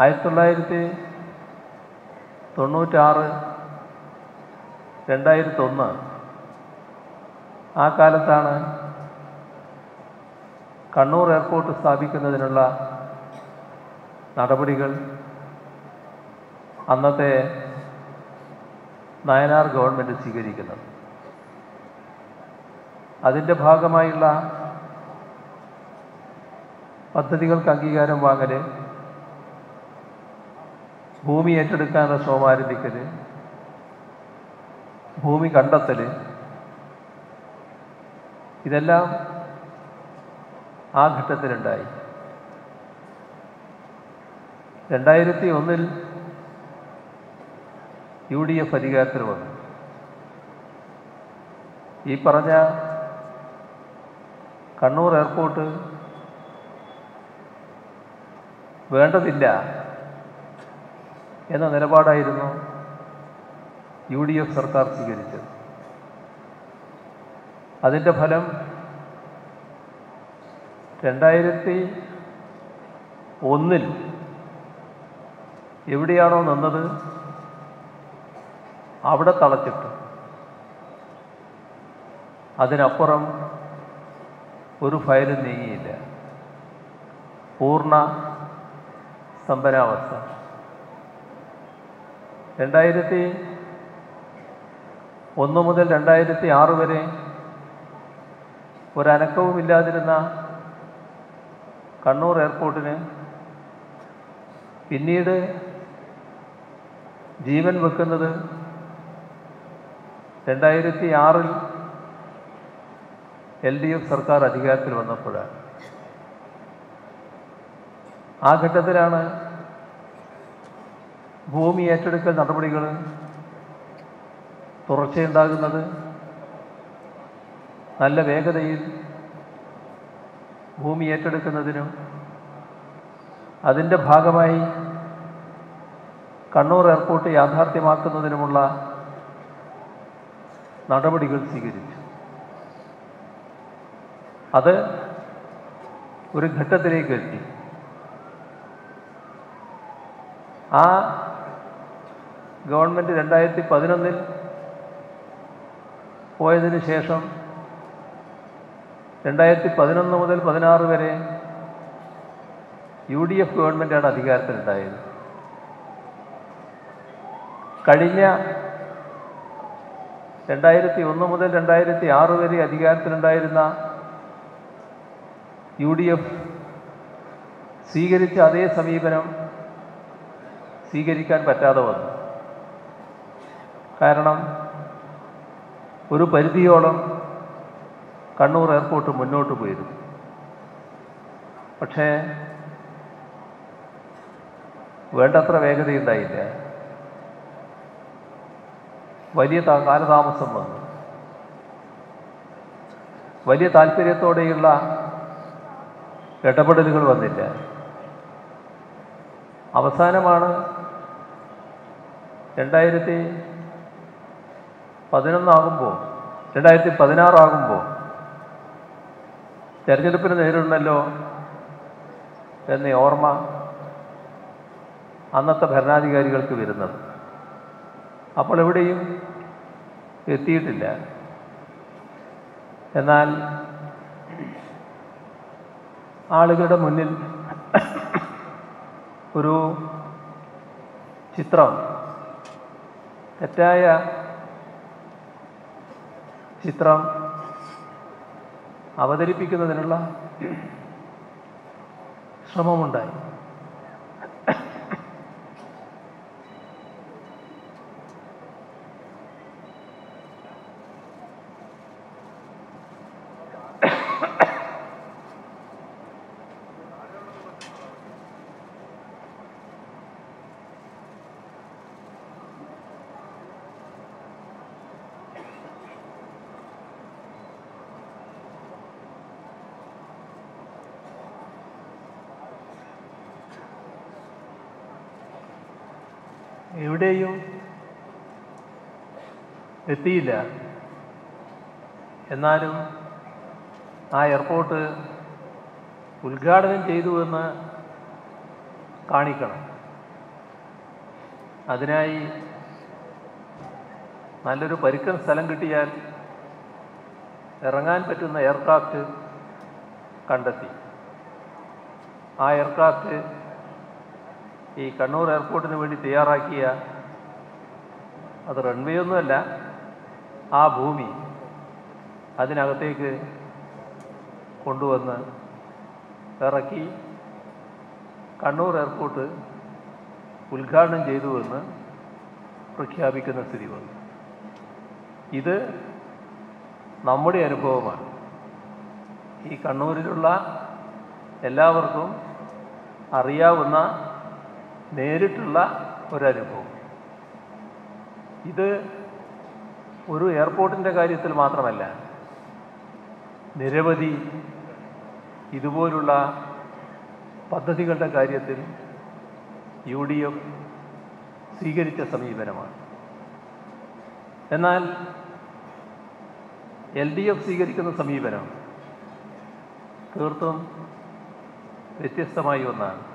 ആയിരത്തി തൊള്ളായിരത്തി തൊണ്ണൂറ്റാറ് രണ്ടായിരത്തൊന്ന്. ആ കാലത്താണ് കണ്ണൂർ എയർപോർട്ട് സ്ഥാപിക്കുന്നതിനുള്ള നടപടികൾ. അന്നത്തെ നയനാർ ഗവൺമെന്റ് സ്വീകരിക്കുന്നത്. അതിന്റെ ഭാഗമായുള്ള പദ്ധതികൾക്ക് അംഗീകാരം വാങ്ങൽ ഭൂമി ഏറ്റെടുക്കാനുള്ള ശ്രമം ഭൂമി കണ്ടെത്തൽ ഇതെല്ലാം ആ ഘട്ടത്തിലുണ്ടായി. രണ്ടായിരത്തി ഒന്നിൽ യു ഡി എഫ് അധികാരത്തിൽ വന്നു. ഈ പറഞ്ഞ കണ്ണൂർ എയർപോർട്ട് വേണ്ടതില്ല. എന്ന നിലപാടായിരുന്നു യു ഡി എഫ് സർക്കാർ സ്വീകരിച്ചത്. അതിന്റെ ഫലം രണ്ടായിരത്തി ഒന്നിൽ എവിടെയാണോ നിന്നത് അവിടെ തളച്ചിട്ടു. അതിനപ്പുറം ഒരു ഫയലും നീങ്ങിയില്ല. പൂർണ സ്തംഭനാവസ്ഥ രണ്ടായിരത്തി ഒന്ന് മുതൽ രണ്ടായിരത്തി ആറ് വരെ ഒരനക്കവുമില്ലാതിരുന്ന കണ്ണൂർ എയർപോർട്ടിന് പിന്നീട് ജീവൻ വെക്കുന്നത് രണ്ടായിരത്തി ആറിൽ എൽ ഡി എഫ് സർക്കാർ അധികാരത്തിൽ വന്നപ്പോഴാണ്. ആ ഘട്ടത്തിലാണ് ഭൂമി ഏറ്റെടുക്കൽ നടപടികൾ തുടർച്ചയുണ്ടാകുന്നത് നല്ല വേഗതയിൽ ഭൂമി ഏറ്റെടുക്കുന്നതിനും അതിന്റെ ഭാഗമായി കണ്ണൂർ എയർപോർട്ട് യാഥാർത്ഥ്യമാക്കുന്നതിനുമുള്ള നടപടികൾ സ്വീകരിച്ചു. അത് ഒരു ഘട്ടത്തിലേക്ക് എത്തി. ആ ഗവൺമെന്റ് രണ്ടായിരത്തി പതിനൊന്നിൽ പോയതിന് ശേഷം രണ്ടായിരത്തി പതിനൊന്ന് മുതൽ പതിനാറ് വരെ യു ഡി എഫ് ഗവൺമെന്റാണ് അധികാരത്തിലുണ്ടായത്. കഴിഞ്ഞ രണ്ടായിരത്തി ഒന്ന് മുതൽ രണ്ടായിരത്തി ആറ് വരെ അധികാരത്തിലുണ്ടായിരുന്ന യു ഡി എഫ് സ്വീകരിച്ച അതേ സമീപനം സ്വീകരിക്കാൻ പറ്റാതെ വന്നു. കാരണം ഒരു പരിധിയോളം കണ്ണൂർ എയർപോർട്ട് മുന്നോട്ട് പോയിരുന്നു. പക്ഷേ വേണ്ടത്ര വേഗതയുണ്ടായില്ല. വലിയ കാലതാമസം വന്നു. വലിയ താല്പര്യത്തോടെയുള്ള ഇടപെടലുകൾ വന്നില്ല. അവസാനമാണ് രണ്ടായിരത്തി പതിനൊന്നാകുമ്പോൾ രണ്ടായിരത്തി പതിനാറാകുമ്പോൾ തെരഞ്ഞെടുപ്പിന് നേരിടണമല്ലോ എന്ന ഓർമ്മ അന്നത്തെ ഭരണാധികാരികൾക്ക് വരുന്നത്. അപ്പോൾ എവിടെയും എത്തിയിട്ടില്ല. എന്നാൽ ആളുകളുടെ മുന്നിൽ ഒരു ചിത്രം തെറ്റായ ചിത്രം അവതരിപ്പിക്കുന്നതിനുള്ള ശ്രമമുണ്ടായി. എവിടെയും? എത്തിയില്ല. എന്നാലും ആ എയർപോർട്ട് ഉദ്ഘാടനം ചെയ്തു എന്ന് കാണിക്കണം. അതിനായി നല്ലൊരു പരുക്കൻ സ്ഥലം കിട്ടിയാൽ ഇറങ്ങാൻ പറ്റുന്ന എയർക്രാഫ്റ്റ് കണ്ടെത്തി. ആ എയർക്രാഫ്റ്റ് ഈ കണ്ണൂർ എയർപോർട്ടിന് വേണ്ടി തയ്യാറാക്കിയ അത് റൺവേ ഒന്നുമല്ല ആ ഭൂമി അതിനകത്തേക്ക് കൊണ്ടുവന്ന് ഇറക്കി കണ്ണൂർ എയർപോർട്ട് ഉദ്ഘാടനം ചെയ്തുവെന്ന് പ്രഖ്യാപിക്കുന്ന സ്ഥിതി വന്നു. ഇത് നമ്മുടെ അനുഭവമാണ്. ഈ കണ്ണൂരിലുള്ള എല്ലാവർക്കും അറിയാവുന്ന നേരിട്ടുള്ള ഒരനുഭവം. ഇത് ഒരു എയർപോർട്ടിന്റെ കാര്യത്തിൽ മാത്രമല്ല നിരവധി ഇതുപോലുള്ള പദ്ധതികളുടെ കാര്യത്തിൽ യു ഡി എഫ് സ്വീകരിച്ച സമീപനമാണ്. എന്നാൽ എൽ ഡി എഫ് സ്വീകരിക്കുന്ന സമീപനം തീർത്തും വ്യത്യസ്തമായി ഒന്നാണ്.